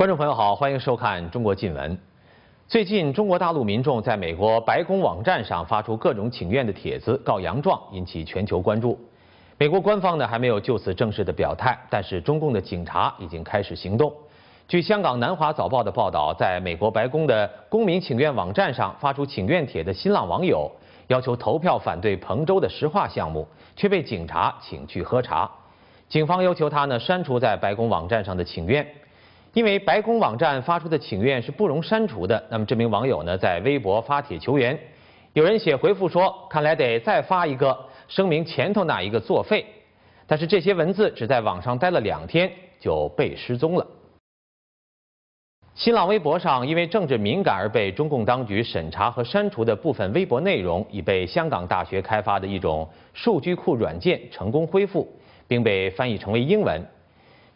观众朋友好，欢迎收看《中国近闻》。最近，中国大陆民众在美国白宫网站上发出各种请愿的帖子、告洋状，引起全球关注。美国官方呢还没有就此正式的表态，但是中共的警察已经开始行动。据香港南华早报的报道，在美国白宫的公民请愿网站上发出请愿帖的新浪网友，要求投票反对彭州的石化项目，却被警察请去喝茶。警方要求他呢删除在白宫网站上的请愿。因为白宫网站发出的请愿是不容删除的，那么这名网友呢在微博发帖求援，有人写回复说，看来得再发一个声明前头那一个作废，但是这些文字只在网上待了两天就被失踪了。新浪微博上因为政治敏感而被中共当局审查和删除的部分微博内容，已被香港大学开发的一种数据库软件成功恢复，并被翻译成为英文。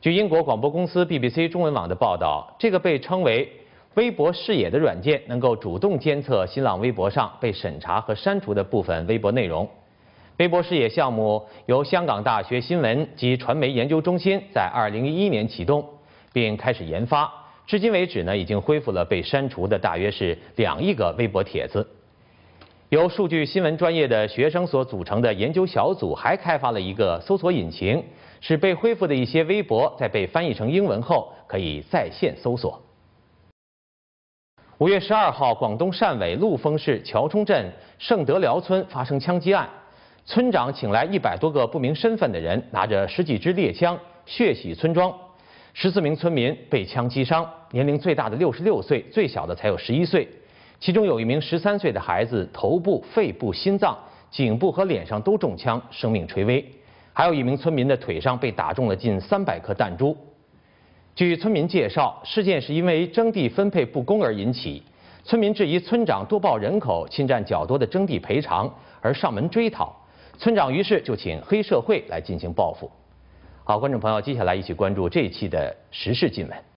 据英国广播公司 BBC 中文网的报道，这个被称为“微博视野”的软件能够主动监测新浪微博上被审查和删除的部分微博内容。微博视野项目由香港大学新闻及传媒研究中心在2011年启动，并开始研发。至今为止呢，已经恢复了被删除的大约是两亿个微博帖子。由数据新闻专业的学生所组成的研究小组还开发了一个搜索引擎。使被恢复的一些微博在被翻译成英文后可以在线搜索。五月十二号，广东汕尾陆丰市桥冲镇盛德寮村发生枪击案，村长请来一百多个不明身份的人，拿着十几支猎枪血洗村庄，十四名村民被枪击伤，年龄最大的六十六岁，最小的才有十一岁，其中有一名十三岁的孩子，头部、肺部、心脏、颈部和脸上都中枪，生命垂危。还有一名村民的腿上被打中了近三百颗弹珠。据村民介绍，事件是因为征地分配不公而引起，村民质疑村长多报人口、侵占较多的征地赔偿，而上门追讨。村长于是就请黑社会来进行报复。好，观众朋友，接下来一起关注这一期的时事新闻。